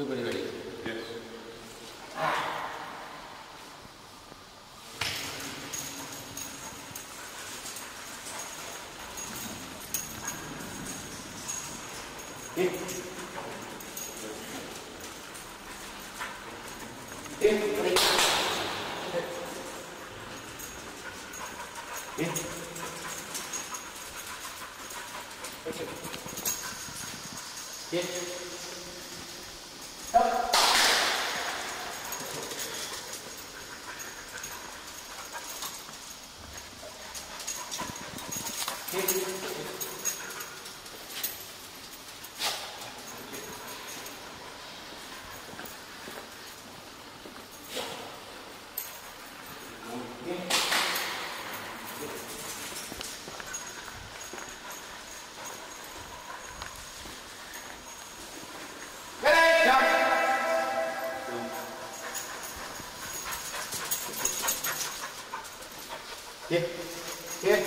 Everybody ready? Yes. In. Here. Here.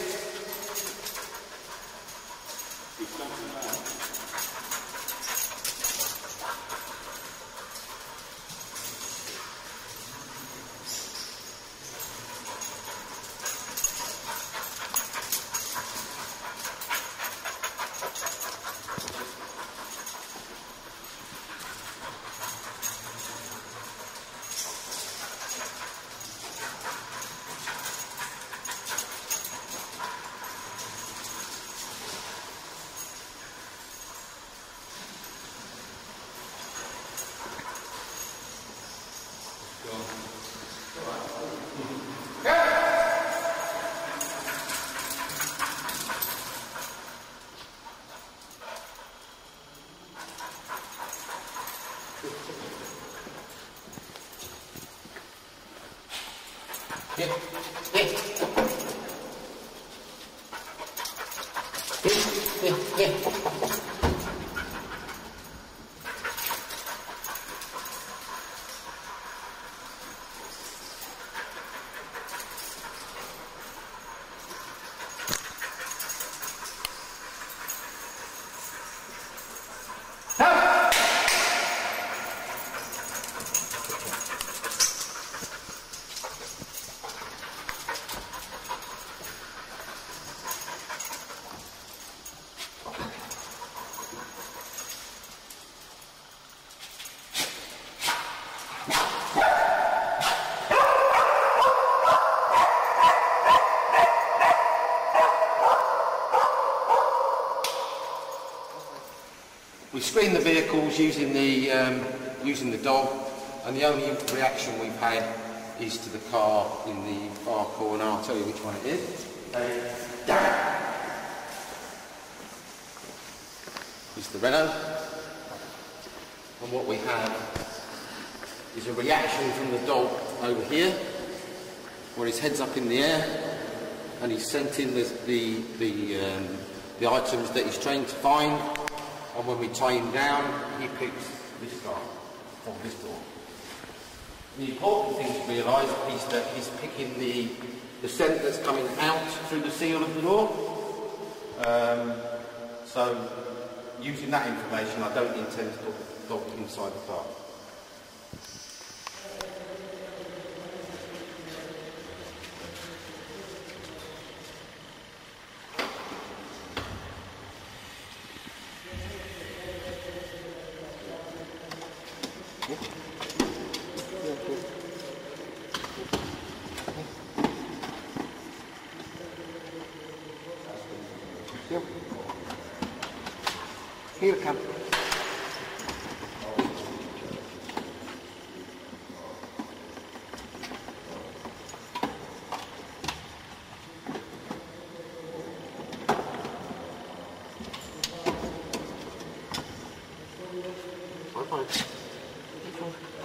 Here. Here. Here. Here. Here. We screen the vehicles using the um, using the dog, and the only reaction we've had is to the car in the far corner. I'll tell you which one it is. Uh. It's the Renault, and what we have is a reaction from the dog over here, where his head's up in the air, and he's sent in the the the, um, the items that he's trained to find. And when we tie him down, he picks this guy from this door. The important thing to realise is that he's picking the, the scent that's coming out through the seal of the door. Um, so, using that information, I don't intend to put the dog inside the car. Here come. Bye bye.